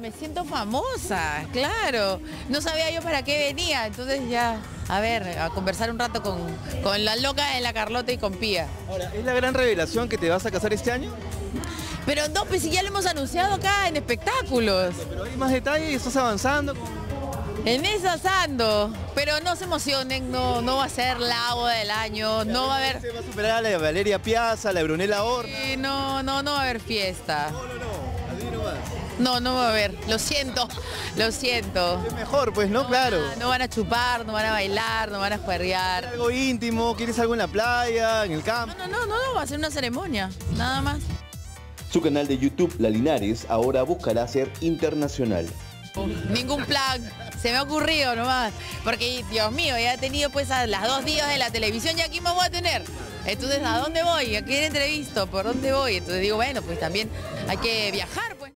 Me siento famosa, claro. No sabía yo para qué venía, entonces ya, a ver, a conversar un rato con, con la loca de la Carlota y con Pía. Ahora, ¿es la gran revelación que te vas a casar este año? Pero no, pues si ya lo hemos anunciado acá en espectáculos. Pero hay más detalles, estás avanzando. En esas ando, pero no se emocionen, no, no va a ser la boda del año, no va a haber... Se va a superar a la de Valeria Piazza, la de Brunella Horta. Sí, no, no, no va a haber fiesta. No, no, no. No, no va a haber, lo siento, lo siento. Es mejor, pues, ¿no? Claro. No van a chupar, no van a bailar, no van a juerrear. Algo íntimo, ¿quieres algo en la playa, en el campo? No, no, no, no, va a ser una ceremonia, nada más. Su canal de YouTube, La Linares, ahora buscará ser internacional. Ningún plan. Se me ha ocurrido nomás. Porque, Dios mío, ya he tenido pues a las dos días de la televisión y aquí me voy a tener. Entonces, ¿a dónde voy? ¿A quién entrevisto? ¿Por dónde voy? Entonces digo, bueno, pues también hay que viajar.